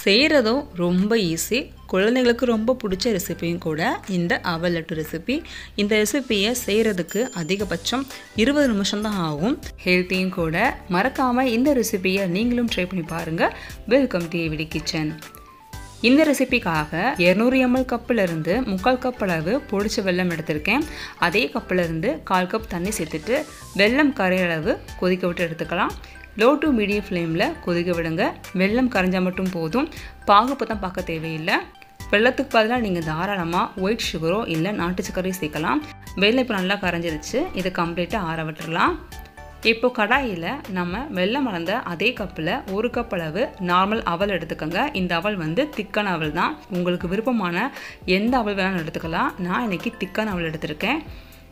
செய்கிறதும் ரொம்ப ஈஸி குழந்தைங்களுக்கு ரொம்ப பிடிச்ச ரெசிபியும் கூட இந்த அவல் லட்டு ரெசிபி இந்த ரெசிபியை செய்கிறதுக்கு அதிகபட்சம் இருபது நிமிஷம் தான் ஆகும். ஹெல்த்தியும் கூட. மறக்காமல் இந்த ரெசிபியை நீங்களும் ட்ரை பண்ணி பாருங்கள் வெல்கம் டு ஏவிடி கிச்சன் இந்த ரெசிபிக்காக இரநூறு எம்எல் கப்பிலிருந்து முக்கால் கப் அளவு பொடிச்ச வெல்லம் எடுத்திருக்கேன். அதே கப்பிலிருந்து கால் கப் தண்ணி சேர்த்துட்டு வெல்லம் கரையளவு கொதிக்க விட்டு எடுத்துக்கலாம். லோ டு மீடியம் ஃப்ளேமில் கொதிக்க விடுங்க. வெல்லம் கரைஞ்சால் மட்டும் போதும். பாகுப்பு தான் பார்க்க தேவையில்லை. வெள்ளத்துக்கு பதிலாக நீங்கள் தாராளமாக ஒயிட் சுகரோ இல்லை நாட்டு சர்க்கரையும் சேர்க்கலாம். வெள்ளம் இப்போ நல்லா கரைஞ்சிருச்சு. இதை கம்ப்ளீட்டாக ஆற விட்டுறலாம். இப்போ கடாயில் நம்ம வெள்ளம் மலர்ந்த அதே கப்பில் ஒரு கப் அளவு நார்மல் அவல் எடுத்துக்கோங்க. இந்த அவல் வந்து திக்கான அவல் தான். உங்களுக்கு விருப்பமான எந்த அவல் வேணாலும் எடுத்துக்கலாம். நான் இன்றைக்கி திக்கான அவல் எடுத்திருக்கேன்.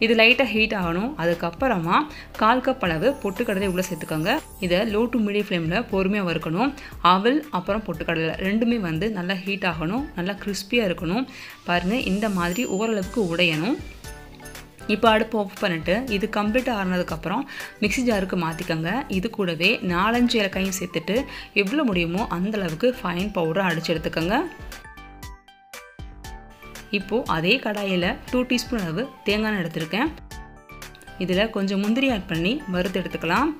இது லைட்டாக ஹீட் ஆகணும். அதுக்கப்புறமா கால் கப் அளவு பொட்டுக்கடலை உள்ளே சேர்த்துக்கோங்க. இதை லோ டு மீடியம் ஃப்ளேமில் பொறுமையாக வறுக்கணும். அவல் அப்புறம் பொட்டுக்கடலை. ரெண்டுமே வந்து நல்லா ஹீட் ஆகணும். நல்லா கிறிஸ்பியாக இருக்கணும். பாருங்கள் இந்த மாதிரி ஓரளவுக்கு உடையணும். இப்போ அடுப்பு ஆஃப் பண்ணிவிட்டு இது கம்ப்ளீட் ஆனதுக்கப்புறம் மிக்சி ஜாருக்கு மாற்றிக்கோங்க இது கூடவே நாலஞ்சு இலக்காயும் சேர்த்துட்டு எவ்வளோ முடியுமோ அந்தளவுக்கு ஃபைன் பவுடரை அடித்து எடுத்துக்கோங்க. இப்போது அதே கடாயில் டூ டீஸ்பூன் அளவு தேங்காய் எண்ணெய் எடுத்திருக்கேன். இதில் கொஞ்சம் முந்திரி ஆட் பண்ணி வறுத்து எடுத்துக்கலாம்.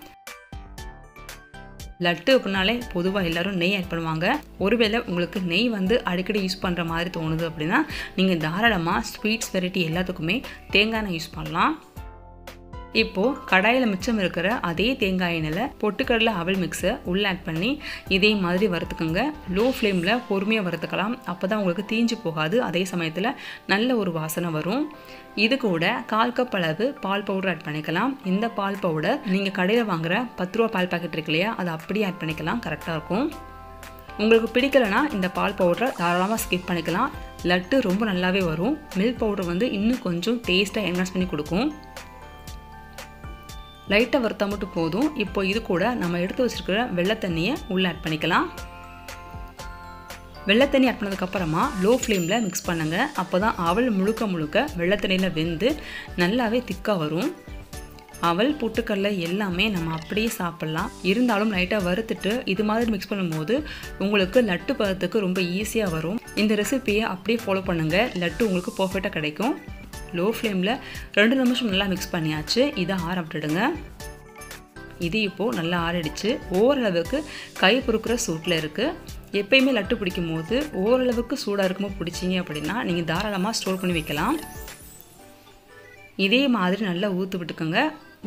லட்டு அப்படின்னாலே பொதுவாக எல்லோரும் நெய் ஆட் பண்ணுவாங்க. ஒருவேளை உங்களுக்கு நெய் வந்து அடிக்கடி யூஸ் பண்ணுற மாதிரி தோணுது அப்படின்னா நீங்கள் தாராளமாக ஸ்வீட்ஸ் வெரைட்டி எல்லாத்துக்குமே தேங்காய் எண்ணெய் யூஸ் பண்ணலாம். இப்போது கடாயில் மிச்சம் இருக்கிற அதே தேங்காய் எண்ணெயில் பொட்டுக்கடலை அவல் மிக்ஸை உள்ளே ஆட் பண்ணி இதே மாதிரி வறுத்துக்கோங்க. லோ ஃப்ளேமில் பொறுமையாக வறுத்துக்கலாம். அப்போ தான் உங்களுக்கு தீஞ்சு போகாது. அதே சமயத்தில் நல்ல ஒரு வாசனை வரும். இது கூட கால் கப் அளவு பால் பவுடர் ஆட் பண்ணிக்கலாம். இந்த பால் பவுடர் நீங்கள் கடையில் வாங்குகிற பத்து ரூபா பால் பாக்கெட் இருக்கு இல்லையா? அதை அப்படியே ஆட் பண்ணிக்கலாம். கரெக்டாக இருக்கும். உங்களுக்கு பிடிக்கலைன்னா இந்த பால் பவுடரை தாராளமாக ஸ்கிப் பண்ணிக்கலாம். லட்டு ரொம்ப நல்லாவே வரும். மில்க் பவுடர் வந்து இன்னும் கொஞ்சம் டேஸ்ட்டாக என்ஹான்ஸ் பண்ணி கொடுக்கும். லைட்டாக வறுத்தா மட்டும் போதும். இப்போ இது கூட நம்ம எடுத்து வச்சுருக்கிற வெள்ளை தண்ணியை உள்ளே ஆட் பண்ணிக்கலாம். வெள்ளை தண்ணி ஆட் பண்ணதுக்கப்புறமா லோ ஃப்ளேமில் மிக்ஸ் பண்ணுங்கள் அப்போ தான் அவள் முழுக்க முழுக்க வெள்ளை தண்ணியில் வெந்து நல்லாவே திக்காக வரும். அவல் பொட்டுக்கடலை எல்லாமே நம்ம அப்படியே சாப்பிட்லாம். இருந்தாலும் லைட்டாக வறுத்துட்டு இது மாதிரி மிக்ஸ் பண்ணும்போது உங்களுக்கு லட்டு பதத்துக்கு ரொம்ப ஈஸியாக வரும். இந்த ரெசிப்பியை அப்படியே ஃபாலோ பண்ணுங்கள் லட்டு உங்களுக்கு பர்ஃபெக்டாக கிடைக்கும். லோ ஃப்ளேமில் ரெண்டு நிமிஷம் நல்லா மிக்ஸ் பண்ணியாச்சு. இதை ஆற விட்டுடுங்க. இது இப்போது நல்லா ஆறிடுச்சு. ஓரளவுக்கு கை பொறுக்கிற சூட்டில் இருக்குது எப்பயுமே லட்டு பிடிக்கும் போது ஓரளவுக்கு சூடாக இருக்கும்போது பிடிச்சிங்க அப்படின்னா நீங்கள் தாராளமாக ஸ்டோர் பண்ணி வைக்கலாம். இதே மாதிரி நல்லா ஊற்று விட்டுக்கோங்க.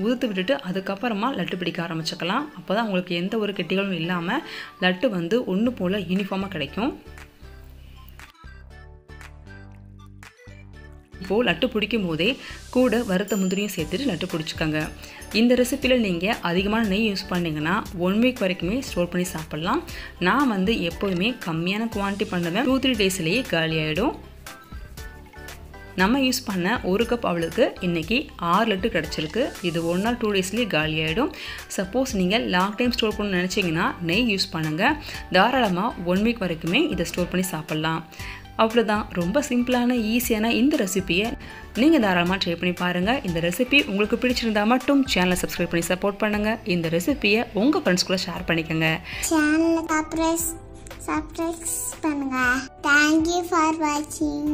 ஊற்று விட்டுட்டு அதுக்கப்புறமா லட்டு பிடிக்க ஆரம்பிச்சுக்கலாம். அப்போ தான் உங்களுக்கு எந்த ஒரு கெட்டிகளும் இல்லாமல் லட்டு வந்து ஒன்று போல் யூனிஃபார்மாக கிடைக்கும். இப்போது லட்டு பிடிக்கும் போதே கூட வறுத்த முந்திரியும் சேர்த்துட்டு லட்டு பிடிச்சிக்கோங்க. இந்த ரெசிப்பியில் நீங்கள் அதிகமான நெய் யூஸ் பண்ணிங்கன்னா ஒன் வீக் வரைக்குமே ஸ்டோர் பண்ணி சாப்பிட்லாம். நான் வந்து எப்போதுமே கம்மியான குவான்டிட்டி பண்ணுவேன். டூ த்ரீ டேஸ்லேயே காலி ஆகிடும் நம்ம யூஸ் பண்ண ஒரு கப் அவளுக்கு இன்றைக்கி ஆறு லட்டு கிடச்சிருக்கு. இது ஒன் ஆர் டூ டேஸ்லேயே காலி ஆகிடும் சப்போஸ் நீங்கள் லாங் டைம் ஸ்டோர் பண்ணணும்னு நினச்சிங்கன்னா நெய் யூஸ் பண்ணுங்கள் தாராளமாக ஒன் வீக் வரைக்குமே இதை ஸ்டோர் பண்ணி சாப்பிட்லாம். அவ்வளோதான் ரொம்ப சிம்பிளான ஈஸியான இந்த ரெசிப்பியை நீங்கள் தாராளமாக ட்ரை பண்ணி பாருங்கள் இந்த ரெசிபி உங்களுக்கு பிடிச்சிருந்தா மட்டும் சேனலை சப்ஸ்கிரைப் பண்ணி சப்போர்ட் பண்ணுங்கள் இந்த ரெசிப்பியை உங்கள் ஃப்ரெண்ட்ஸ் கூட ஷேர் பண்ணிக்கோங்க. சேனலை சப்ஸ்கிரைப் பண்ணுங்கள் தேங்க்யூ ஃபார் வாட்சிங்